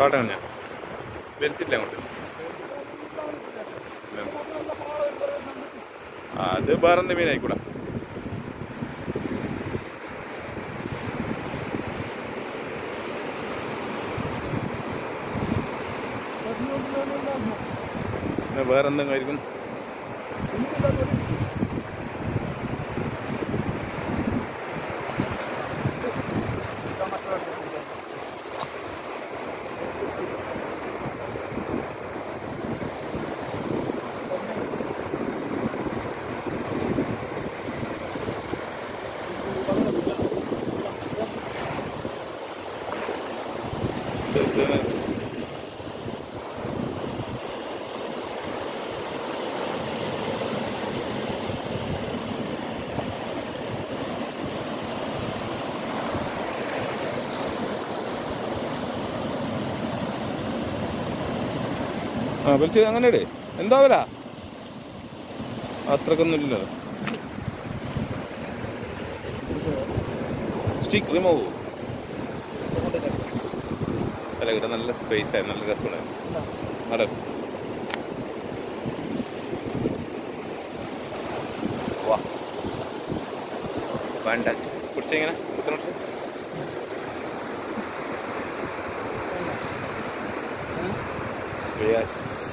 കാട്ടാൻ ഞാൻ വലിച്ചില്ല അങ്ങോട്ട് വേറെ എന്ത് മീനായിക്കൂടാ വേറെന്തെങ്കിലും ആയിരിക്കും? ആ വിളിച്ച് അങ്ങനെ ഇടേ എന്താ വില? അത്രക്കൊന്നുമില്ലല്ലോ. സ്റ്റിക്ക് റിമൂവ് അല്ല ഇവിടെ നല്ല സ്പേസ് ആയി നല്ല രസമാണ്. നട വാ. ഫാന്റാസ്റ്റിക് കുടിച്ചെങ്ങനെ എത്ര വർഷം? Yes.